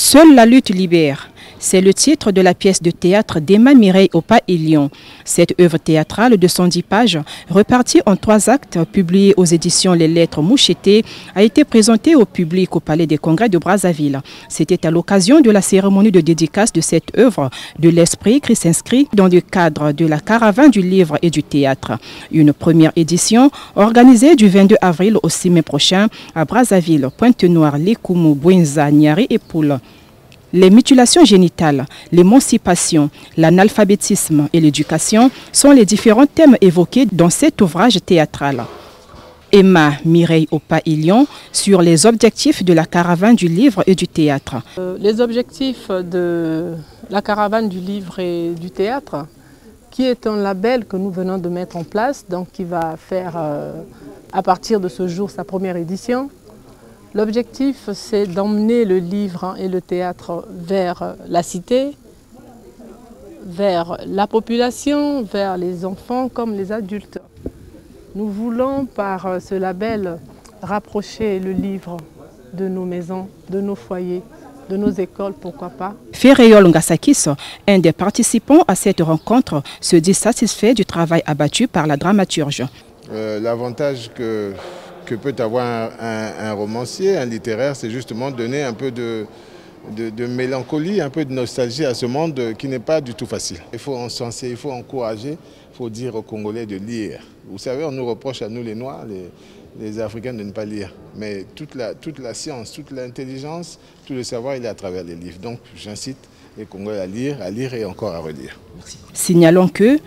Seule la lutte libère. C'est le titre de la pièce de théâtre d'Emma Mireille au et Lyon. Cette œuvre théâtrale de 110 pages, repartie en trois actes, publiée aux éditions Les Lettres Mouchetées, a été présentée au public au Palais des Congrès de Brazzaville. C'était à l'occasion de la cérémonie de dédicace de cette œuvre de l'esprit qui s'inscrit dans le cadre de la caravane du livre et du théâtre. Une première édition organisée du 22 avril au 6 mai prochain à Brazzaville, Pointe-Noire, Lécoumou, Bouenza, Niari et Poule. Les mutilations génitales, l'émancipation, l'analphabétisme et l'éducation sont les différents thèmes évoqués dans cet ouvrage théâtral. Emma Mireille Opa-Ilion sur les objectifs de la caravane du livre et du théâtre. Euh, les objectifs de la caravane du livre et du théâtre, qui est un label que nous venons de mettre en place, donc qui va faire euh, à partir de ce jour sa première édition, L'objectif, c'est d'emmener le livre et le théâtre vers la cité, vers la population, vers les enfants comme les adultes. Nous voulons, par ce label, rapprocher le livre de nos maisons, de nos foyers, de nos écoles, pourquoi pas. Ferreol Ngasakis, un des participants à cette rencontre, se dit satisfait du travail abattu par la dramaturge. Euh, l'avantage que que peut avoir un, romancier, un littéraire, c'est justement donner un peu de, mélancolie, un peu de nostalgie à ce monde qui n'est pas du tout facile. Il faut encenser, il faut encourager, il faut dire aux Congolais de lire. Vous savez, on nous reproche à nous les Noirs, les, Africains de ne pas lire. Mais toute la science, toute l'intelligence, tout le savoir, il est à travers les livres. Donc j'incite les Congolais à lire, à lire et encore à relire. Signalons que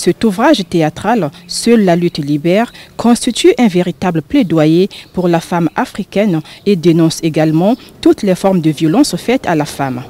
cet ouvrage théâtral, Seule la lutte libère, constitue un véritable plaidoyer pour la femme africaine et dénonce également toutes les formes de violence faites à la femme.